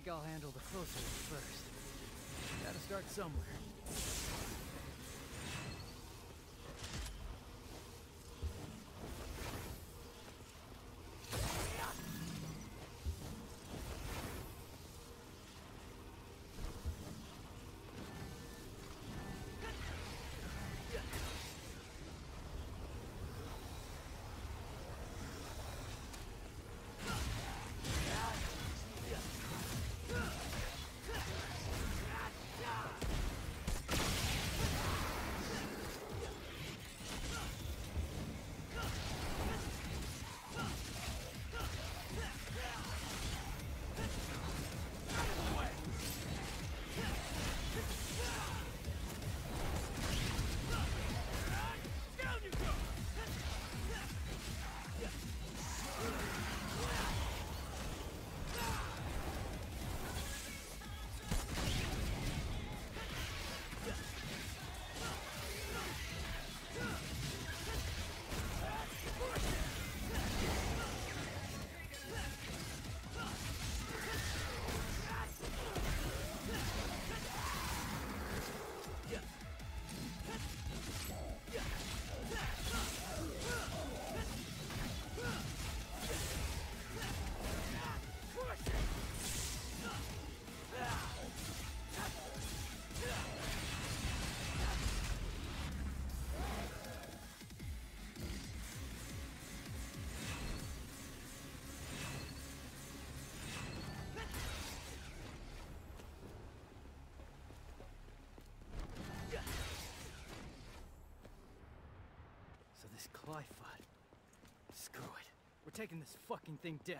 think I'll handle the closer first. Gotta start somewhere. Screw it. We're taking this fucking thing down.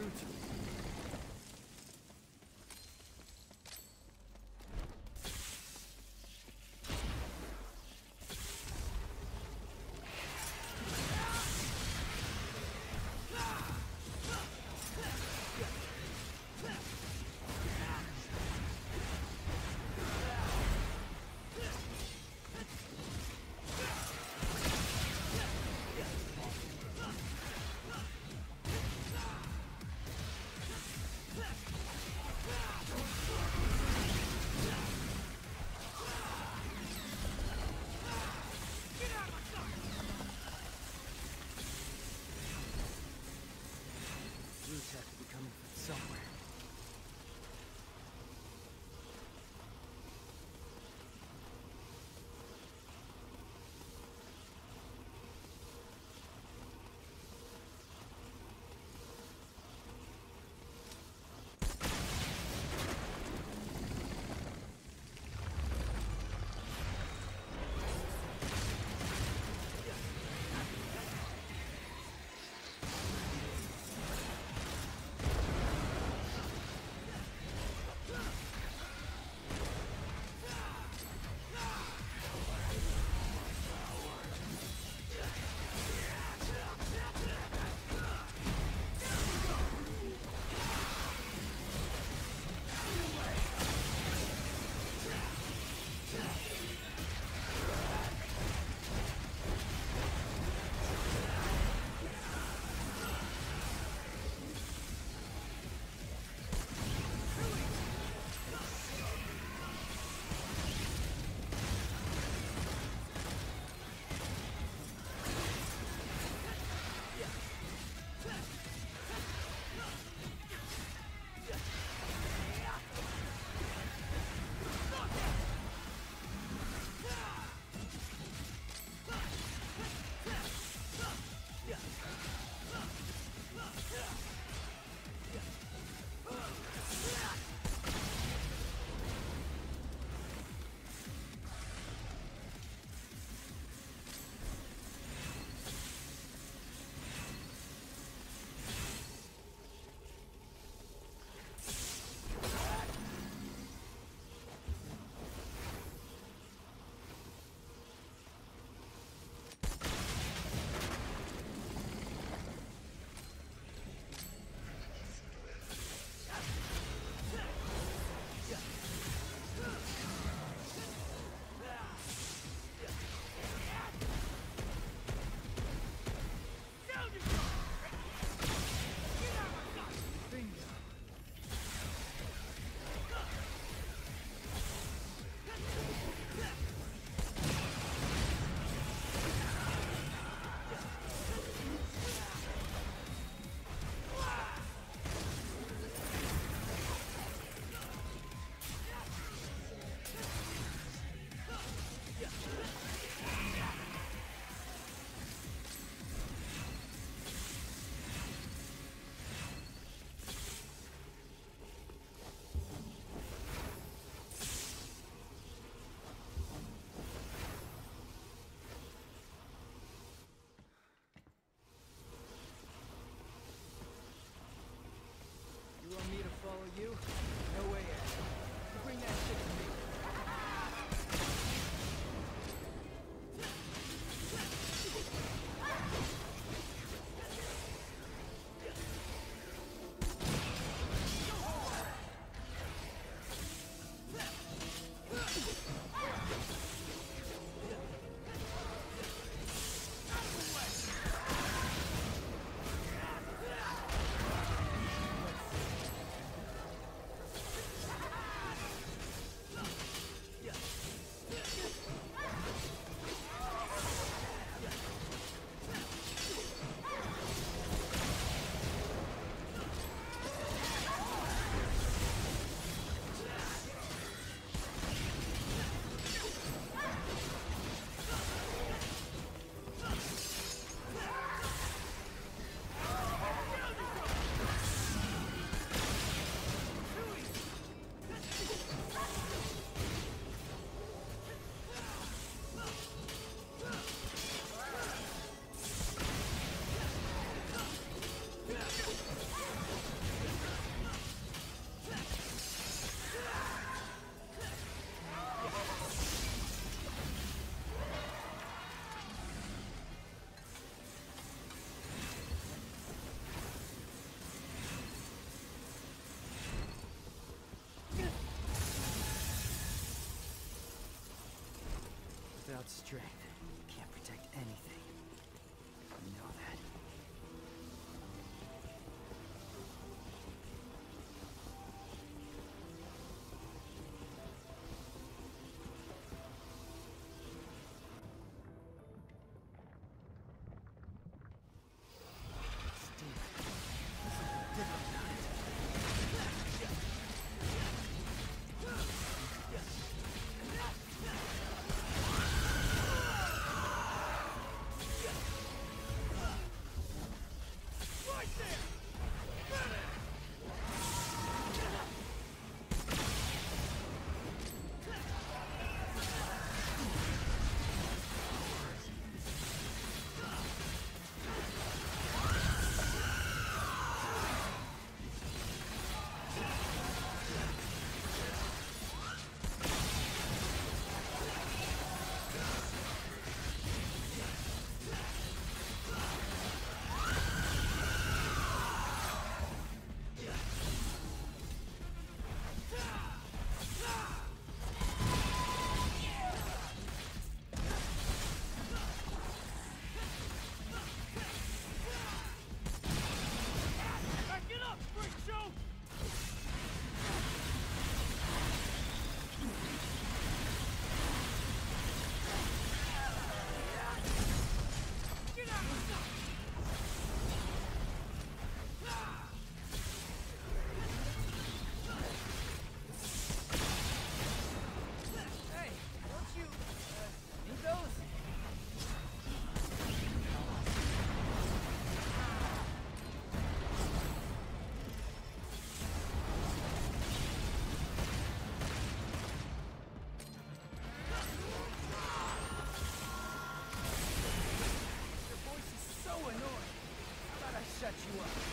recruits Without strength, you up.